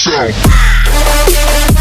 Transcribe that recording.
show.